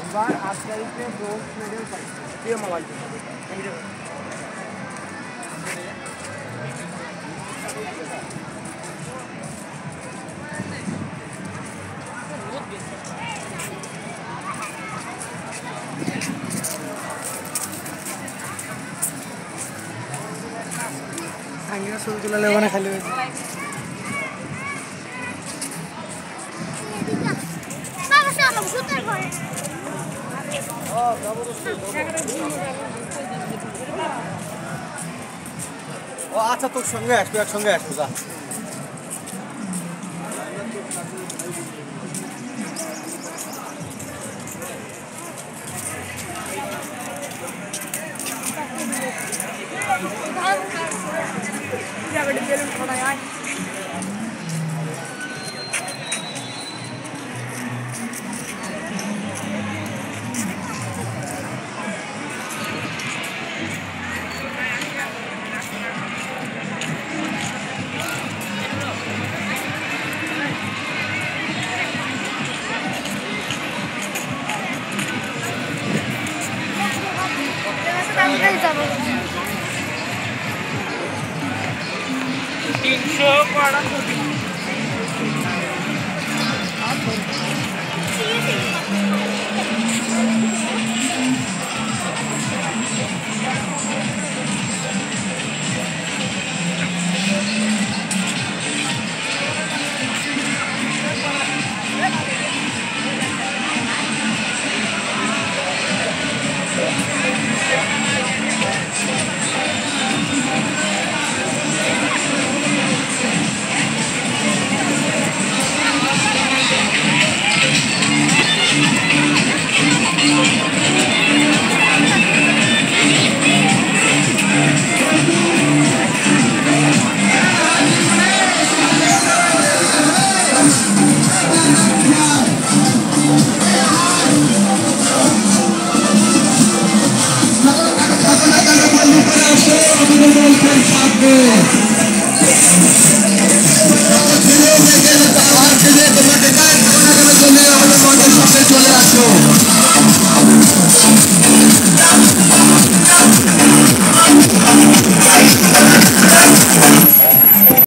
এবার আর্চারিতে bronze medal পাইছে মোবাইল সাঙ্গিনা ছবি তুলালে ওখানে খালি হয়েছে। ও আচ্ছা তোর সঙ্গে আসবো একসঙ্গে আসবো যা तीन सौ बारह good.